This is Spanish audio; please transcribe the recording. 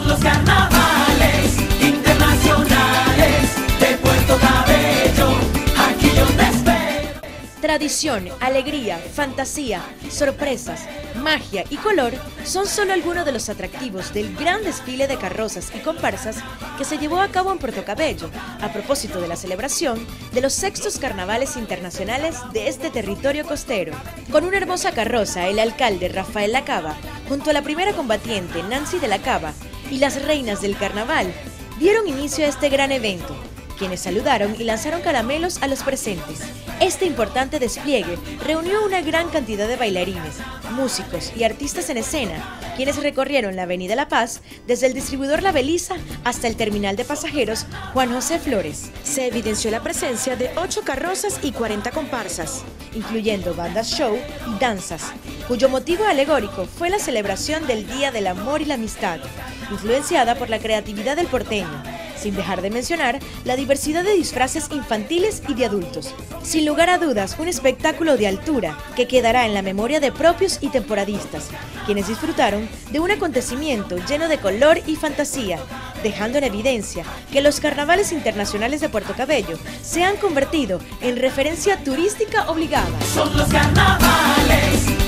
Los carnavales internacionales de Puerto Cabello. Aquí yo. Tradición, alegría, fantasía, sorpresas, magia y color son solo algunos de los atractivos del gran desfile de carrozas y comparsas que se llevó a cabo en Puerto Cabello a propósito de la celebración de los sextos carnavales internacionales de este territorio costero. Con una hermosa carroza, el alcalde Rafael Lacaba, junto a la primera combatiente Nancy de la Cava y las reinas del carnaval, dieron inicio a este gran evento quienes saludaron y lanzaron caramelos a los presentes. Este importante despliegue reunió una gran cantidad de bailarines, músicos y artistas en escena, quienes recorrieron la Avenida La Paz desde el distribuidor La Beliza hasta el terminal de pasajeros Juan José Flores. Se evidenció la presencia de 8 carrozas y 40 comparsas, incluyendo bandas show y danzas, cuyo motivo alegórico fue la celebración del Día del Amor y la Amistad, influenciada por la creatividad del porteño sin dejar de mencionar la diversidad de disfraces infantiles y de adultos. Sin lugar a dudas, un espectáculo de altura que quedará en la memoria de propios y temporadistas, quienes disfrutaron de un acontecimiento lleno de color y fantasía, dejando en evidencia que los carnavales internacionales de Puerto Cabello se han convertido en referencia turística obligada. Son los carnavales